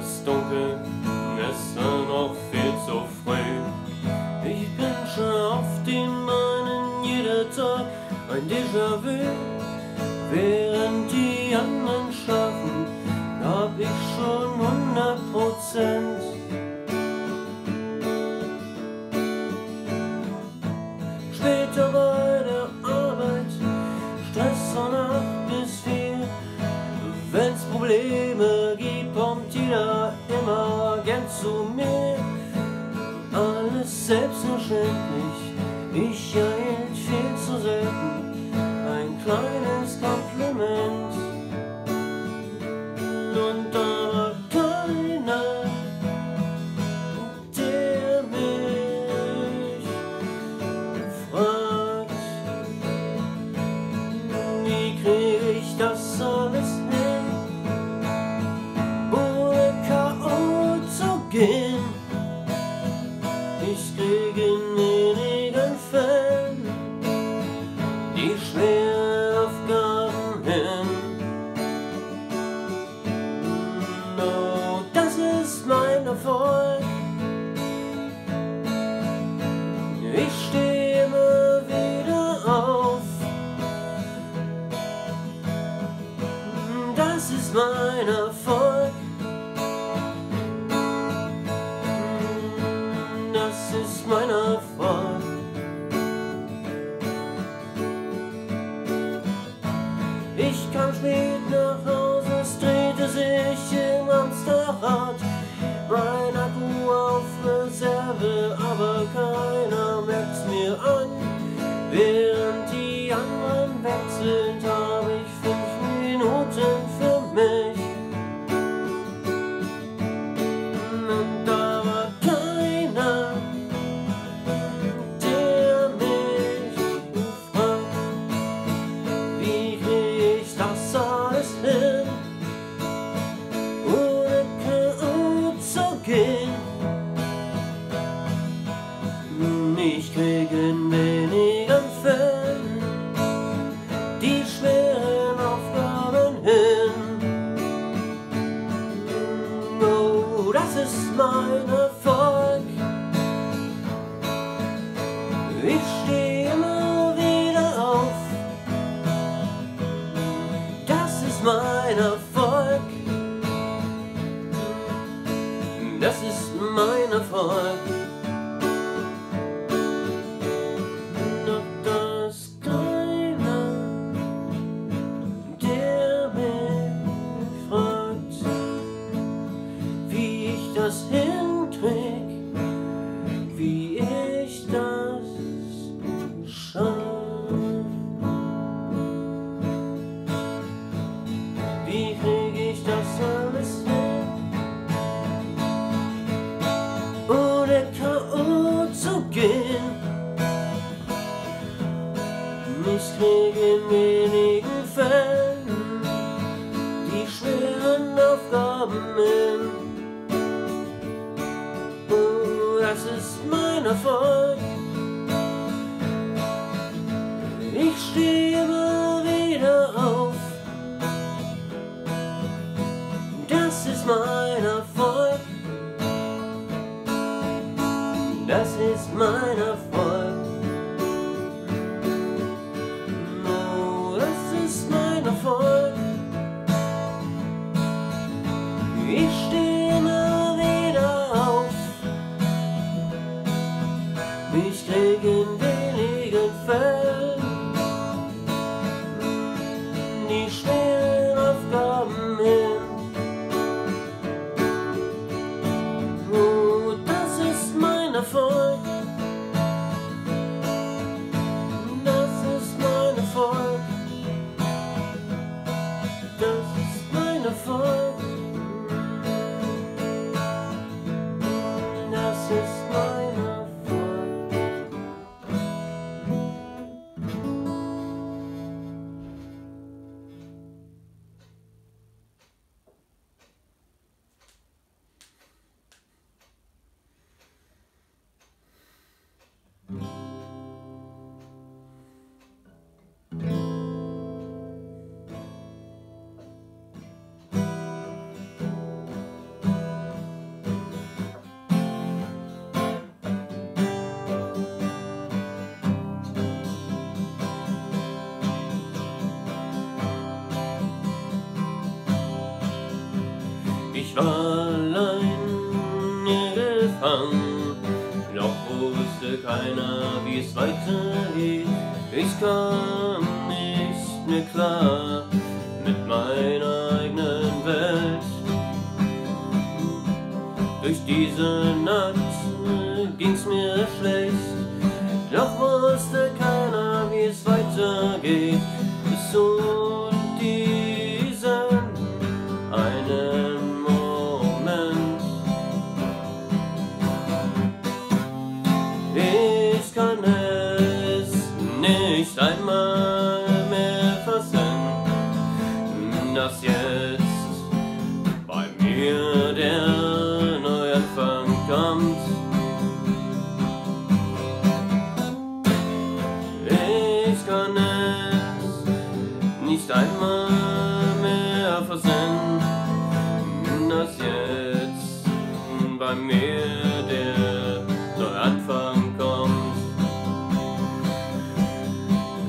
ist dunkel, es ist noch viel zu früh. Ich wünsche auf die meinen jeder Tag ein Déjà-vu. Während die anderen schlafen, hab ich schon 100 Prozent. mine. gehen. Misskrieg in wenigen Fällen die schweren Aufgaben hin. Oh, das ist mein Erfolg. Ich stehe immer wieder auf. Das ist mein Erfolg. das ist mein Erfolg. Oh, das ist mein Erfolg. Ich stehe immer wieder auf. Ich krieg in billigen Fällen die Schmerzen. Ich war allein gefangen, Noch wusste keiner, wie es weitergeht. Ich kam nicht mehr klar mit meiner eigenen Welt. Durch diese Nacht ging's mir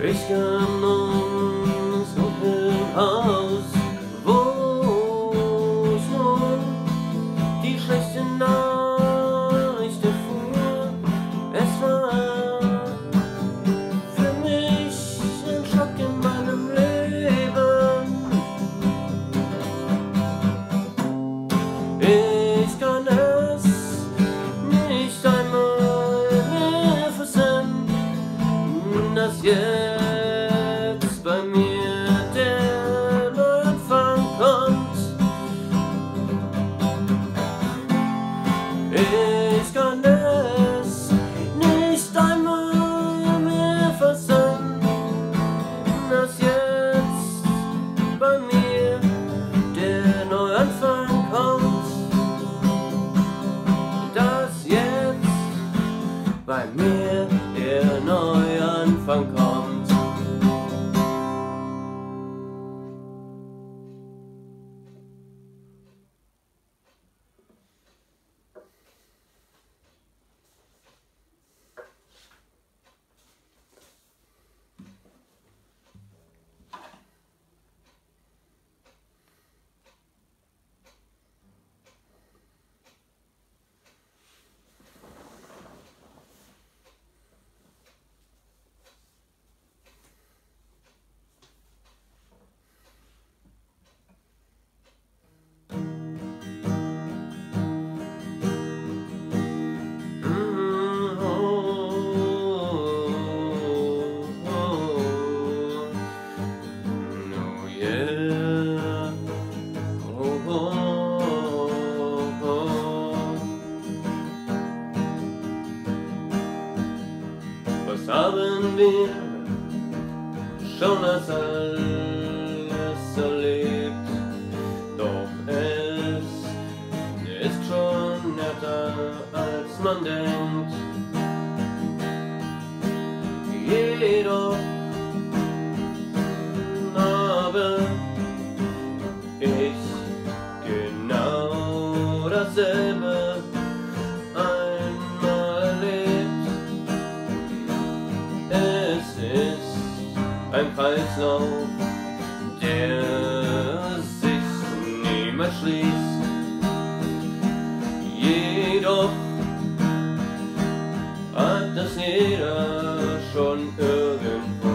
três campos. man denkt. Jedoch, habe ich genau dasselbe einmal erlebt. Es ist ein Kreislauf, der sich niemals schließt. ist jeder schon irgendwo,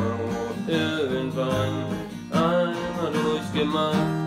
irgendwann einmal durchgemacht.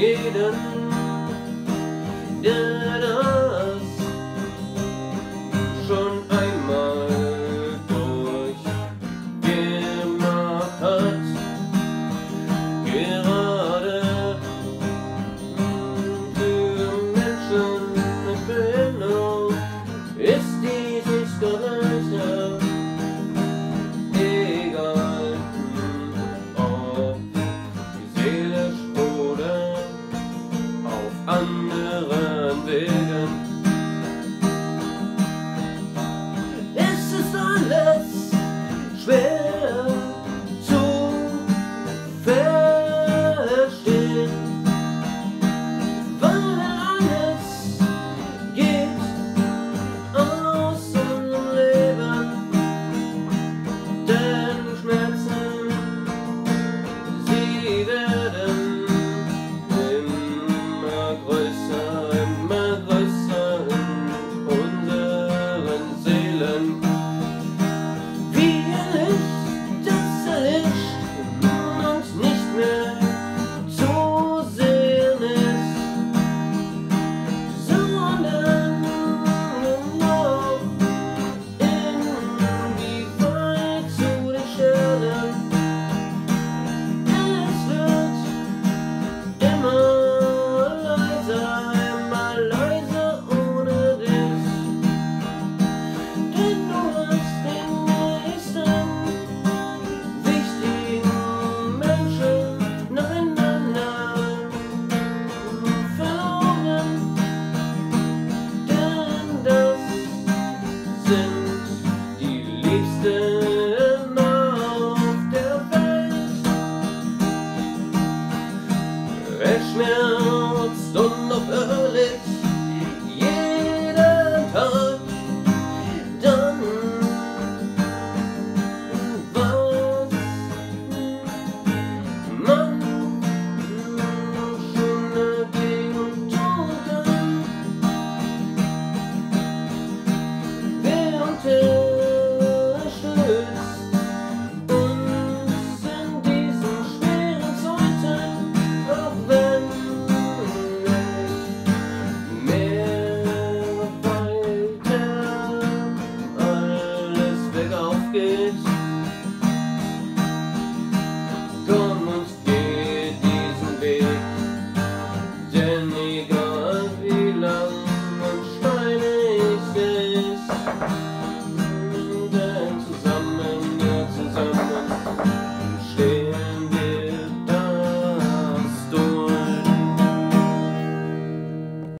creator.